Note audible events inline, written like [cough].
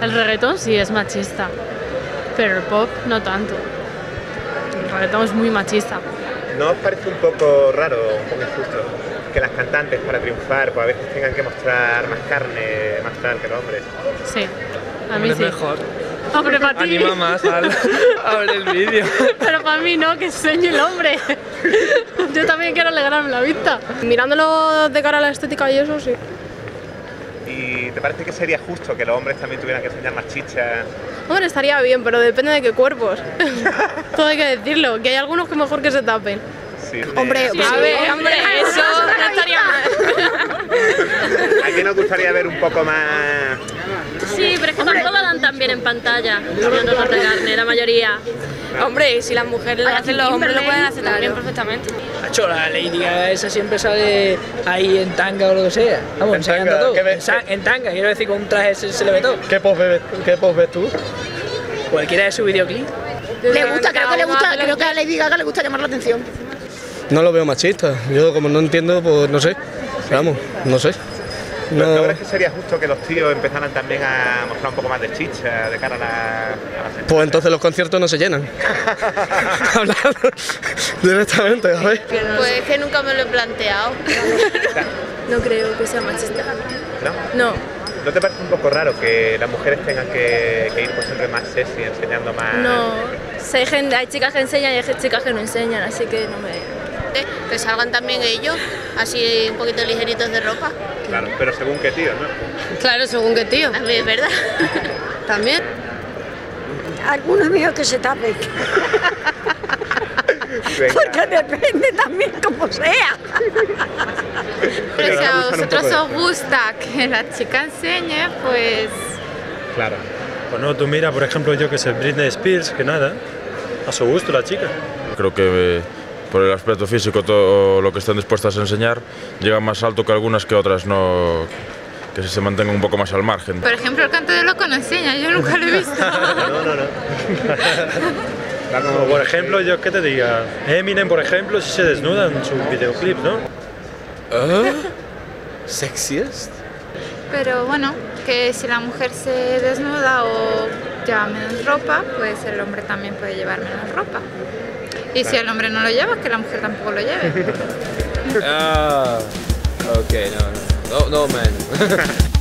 El reggaetón sí es machista, pero el pop no tanto. El reggaetón es muy machista. ¿No os parece un poco raro, un poco injusto, que las cantantes para triunfar pues a veces tengan que mostrar más carne, más tal que los hombres? Sí, a mí sí. mejor. Hombre, para ti. Anima más al, a ver el vídeo. [laughs] Pero para mí no, que enseñe el hombre. Yo también quiero alegrarme la vista. Mirándolo de cara a la estética y eso, sí. ¿Y te parece que sería justo que los hombres también tuvieran que enseñar más chicha? Hombre, estaría bien, pero depende de qué cuerpos. [laughs] Todo hay que decirlo, que hay algunos que mejor que se tapen. Sí. Hombre, a ver, hombre, eso no estaría [laughs] ¿A quién nos gustaría ver un poco más? Sí, pero es que tampoco dan tan bien en pantalla, tanta carne, la mayoría. Hombre, si las mujeres lo hacen, los hombres lo pueden hacer también perfectamente. Macho, la Lady Gaga esa siempre sale ahí en tanga o lo que sea. Vamos, ¿En enseñando tanga? todo. En, tanga, quiero decir, con un traje se, se le ve todo. ¿Qué post ves, qué post ves tú? Cualquiera de su videoclip. Le gusta, creo que le gusta, creo que a Lady Gaga le gusta llamar la atención. No lo veo machista. Yo como no entiendo, pues no sé. Vamos, no sé. ¿No, No, crees que sería justo que los tíos empezaran también a mostrar un poco más de chicha de cara a la, a la gente? pues entonces los conciertos no se llenan. [laughs] Hablando directamente, a ver. Pues es que nunca me lo he planteado. [laughs] No creo que sea machista. ¿No? No, ¿No te parece un poco raro que las mujeres tengan que, que ir pues siempre más sexy, enseñando más? no. Gente- hay chicas que enseñan y hay chicas que no enseñan, así que no me... Que salgan también ellos, así un poquito ligeritos de ropa. Claro, pero según qué tío, ¿no? Claro, según qué tío. También, ¿verdad? [laughs] También. Algunos míos que se tapen, porque depende también como sea. Pero si a vosotros os gusta que la chica enseñe, pues Claro. Pues no, tú mira, por ejemplo, yo que sé, Britney Spears, que nada, a su gusto la chica. Creo que eh, por el aspecto físico, todo lo que están dispuestas a enseñar, llegan más alto que algunas que otras no que se mantengan un poco más al margen. Por ejemplo, el canto de loco no enseña, yo nunca lo he visto. [laughs] No, no, no. Como por ejemplo, yo que te diga, Eminem, por ejemplo, sí se desnuda en su videoclip, ¿no? ¿Sexiest? Pero bueno, que si la mujer se desnuda o lleva menos ropa, pues el hombre también puede llevar menos ropa. Y si el hombre no lo lleva, que la mujer tampoco lo lleve. Ah, ok, no, no, no, no man.